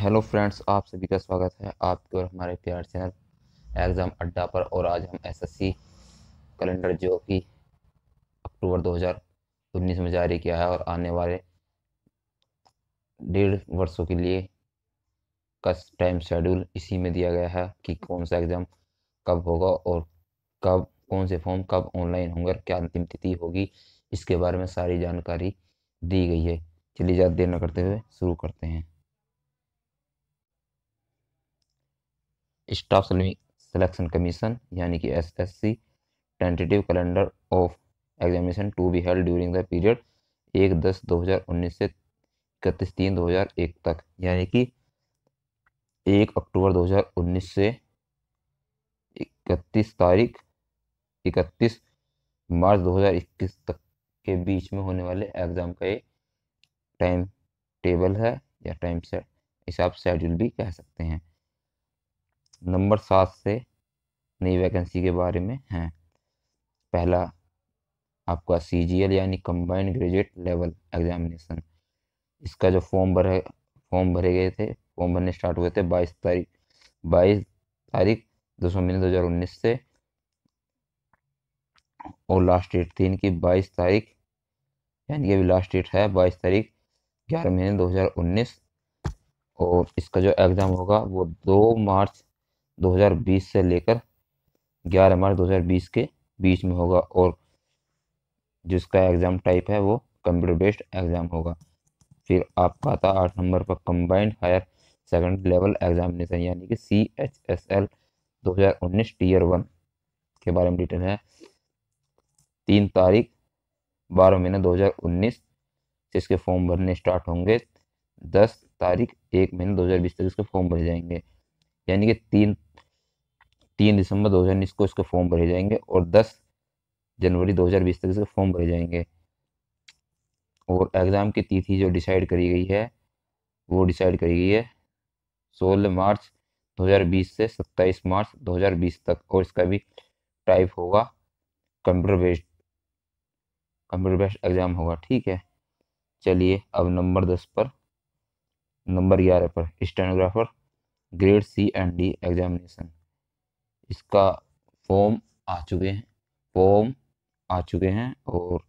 Hello friends, आप सभी का स्वागत है आपके और हमारे प्यार चैनल एग्ज़ाम अड्डा पर। और आज हम एसएससी कैलेंडर जो कि अक्टूबर 2019 में जारी किया है और आने वाले डेढ़ वर्षों के लिए का टाइम शेड्यूल इसी में दिया गया है कि कौन सा एग्ज़ाम कब होगा और कब, कौन से फॉर्म कब ऑनलाइन होंगे और क्या अंतिम तिथि होगी, इसके बारे में सारी जानकारी दी गई है। चलिए ज़्यादा देर न करते हुए शुरू करते हैं। स्टाफ सिलेक्शन कमीशन, यानी कि S S C tentative calendar of examination to be held during the period एक दस दो हज़ार उन्नीस से इकतीस तीन दो हज़ार एक तक, यानी कि एक अक्टूबर दो हज़ार उन्नीस से इकतीस तारीख, इकतीस मार्च दो हज़ार इक्कीस तक के बीच में होने वाले एग्ज़ाम का एक टाइम टेबल है, या टाइम सेट हिसाब शेड्यूल भी कह सकते हैं। नंबर सात से नई वैकेंसी के बारे में हैं। पहला, आपका सी जी एल यानी कंबाइंड ग्रेजुएट लेवल एग्जामिनेशन इसका जो फॉर्म भरे फॉर्म भरे गए थे फॉर्म भरने स्टार्ट हुए थे बाईस तारीख बाईस तारीख दो सौ महीने दो हज़ार उन्नीस से। और लास्ट डेट थी इनकी बाईस तारीख, यानी कि अभी लास्ट डेट है बाईस तारीख ग्यारह महीने दो हज़ार उन्नीस। और इसका जो एग्ज़ाम होगा वो दो मार्च 2020 से लेकर 11 मार्च 2020 के बीच में होगा और जिसका एग्ज़ाम टाइप है वो कंप्यूटर बेस्ड एग्ज़ाम होगा। फिर आपका आता आठ नंबर पर combined higher second level examination, यानी कि सी एच एस एल दो हज़ार उन्नीस टीयर वन के बारे में डिटेल है। तीन तारीख, बारह महीने दो हज़ार उन्नीस से इसके फॉर्म भरने स्टार्ट होंगे दस तारीख, एक महीने दो हज़ार बीस तक इसके फॉर्म भरे जाएँगे। यानी कि तीन तीन दिसंबर 2019 को इसके फॉर्म भरे जाएँगे और 10 जनवरी 2020 तक इसके फॉर्म भरे जाएँगे। और एग्ज़ाम की तिथि जो डिसाइड करी गई है, वो डिसाइड करी गई है 16 मार्च 2020 से 27 मार्च 2020 तक और इसका भी टाइप होगा computer based computer based exam होगा, ठीक है? चलिए, अब नंबर दस पर, नंबर ग्यारह पर stenographer grade C and D examination. इसका फॉर्म आ चुके हैं, फॉर्म आ चुके हैं और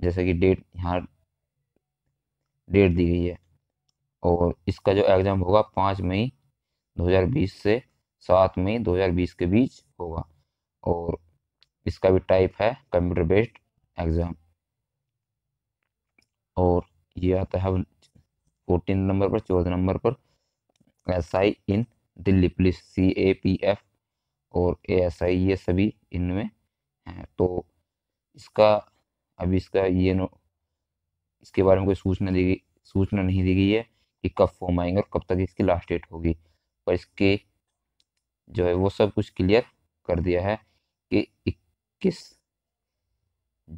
जैसे कि डेट यहाँ डेट दी गई है और इसका जो एग्ज़ाम होगा पाँच मई 2020 से सात मई 2020 के बीच होगा और इसका भी टाइप है कंप्यूटर बेस्ड एग्ज़ाम। और ये आता है फोर्टीन नंबर पर, चौदह नंबर पर S I in Delhi police C A P F और ए एस आई ये सभी इनमें हैं। तो इसका अभी इसका ये नो, इसके बारे में कोई सूचना दी गई, सूचना नहीं दी गई है कि कब फॉर्म आएँगे और कब तक इसकी लास्ट डेट होगी। पर इसके जो है वो सब कुछ क्लियर कर दिया है कि 21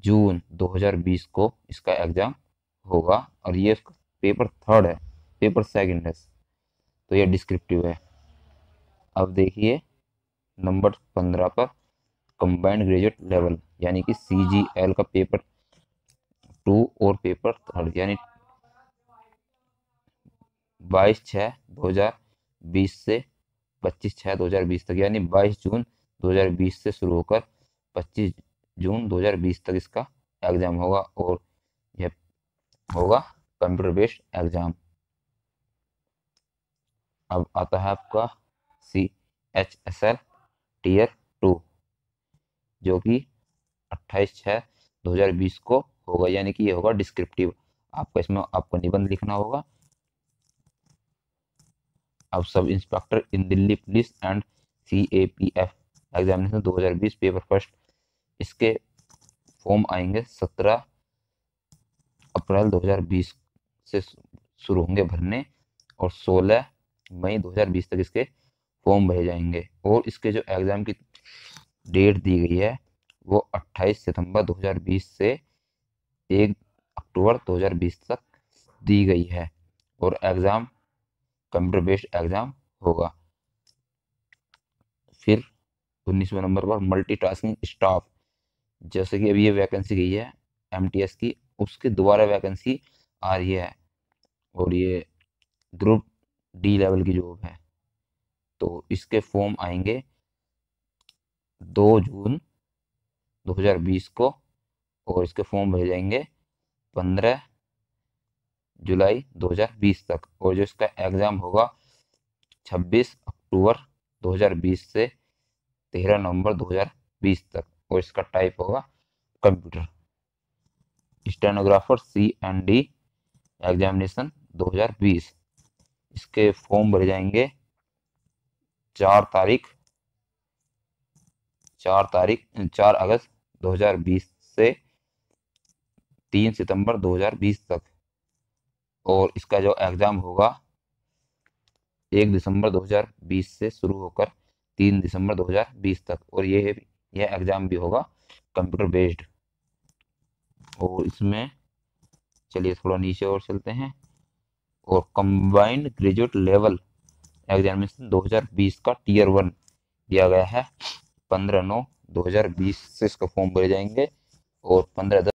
जून 2020 को इसका एग्ज़ाम होगा और ये पेपर थर्ड है पेपर सेकंड है। तो ये डिस्क्रिप्टिव है। अब देखिए नंबर पंद्रह पर कंबाइंड ग्रेजुएट लेवल यानी कि सी जी एल का पेपर टू और पेपर थर्ड यानी बाईस छः दो हज़ार बीस से पच्चीस छः दो हज़ार बीस तक, यानी बाईस जून दो हज़ार बीस से शुरू होकर पच्चीस जून दो हज़ार बीस तक इसका एग्ज़ाम होगा और यह होगा कंप्यूटर बेस्ड एग्ज़ाम अब आता है आपका C H S L tier two जो कि अट्ठाईस छः दो हज़ार बीस को होगा, यानी कि ये होगा डिस्क्रिप्टिव आपको इसमें, आपको निबंध लिखना होगा। अब sub inspector in Delhi police and C A P F examination 2020 paper first इसके फॉर्म आएँगे 17 अप्रैल 2020 से शुरू होंगे भरने, और 16 मई 2020 तक इसके फॉर्म भरे जाएँगे। और इसके जो एग्ज़ाम की डेट दी गई है, वो 28 सितंबर 2020 से 1 अक्टूबर 2020 तक दी गई है। और एग्ज़ाम कंप्यूटर बेस्ड एग्ज़ाम होगा। फिर उन्नीसवें नंबर पर मल्टीटास्किंग स्टाफ जैसे कि अभी ये वैकेंसी गई है एमटीएस की, उसके दोबारा वैकेंसी आ रही है। और ये ग्रुप डी लेवल की जॉब है। तो इसके फॉर्म आएँगे दो जून 2020 को और इसके फॉर्म भरे जाएँगे पंद्रह जुलाई 2020 तक और जो इसका एग्ज़ाम होगा 26 अक्टूबर 2020 से 13 नवंबर 2020 तक और इसका टाइप होगा computer stenographer C and D examination 2020 इसके फॉर्म भरे जाएँगे। चार तारीख चार तारीख, चार अगस्त 2020 से तीन सितंबर 2020 तक। और इसका जो एग्ज़ाम होगा, एक दिसंबर 2020 से शुरू होकर तीन दिसंबर 2020 तक। और ये यह एग्ज़ाम भी होगा कंप्यूटर बेस्ड और इसमें, चलिए थोड़ा नीचे और चलते हैं। और कंबाइंड ग्रेजुएट लेवल एग्जामिनेशन 2020 का टीयर वन दिया गया है। पंद्रह नौ 2020 से इसका फॉर्म भरे जाएँगे और पंद्रह